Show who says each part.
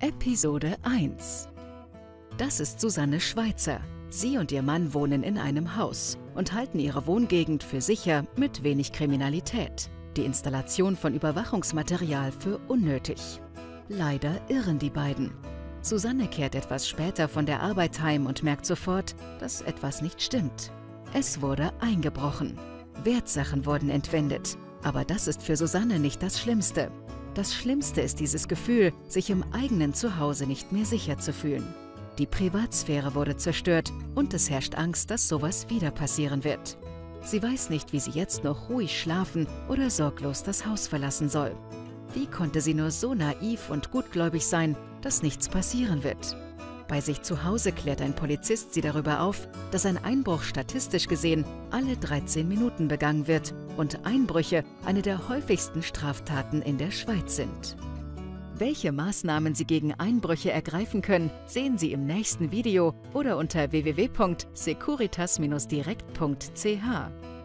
Speaker 1: Episode 1 Das ist Susanne Schweizer. Sie und ihr Mann wohnen in einem Haus und halten ihre Wohngegend für sicher mit wenig Kriminalität. Die Installation von Überwachungsmaterial für unnötig. Leider irren die beiden. Susanne kehrt etwas später von der Arbeit heim und merkt sofort, dass etwas nicht stimmt. Es wurde eingebrochen. Wertsachen wurden entwendet. Aber das ist für Susanne nicht das Schlimmste. Das Schlimmste ist dieses Gefühl, sich im eigenen Zuhause nicht mehr sicher zu fühlen. Die Privatsphäre wurde zerstört und es herrscht Angst, dass sowas wieder passieren wird. Sie weiß nicht, wie sie jetzt noch ruhig schlafen oder sorglos das Haus verlassen soll. Wie konnte sie nur so naiv und gutgläubig sein, dass nichts passieren wird? Bei sich zu Hause klärt ein Polizist sie darüber auf, dass ein Einbruch statistisch gesehen alle 13 Minuten begangen wird und Einbrüche eine der häufigsten Straftaten in der Schweiz sind. Welche Maßnahmen Sie gegen Einbrüche ergreifen können, sehen Sie im nächsten Video oder unter www.securitas-direkt.ch.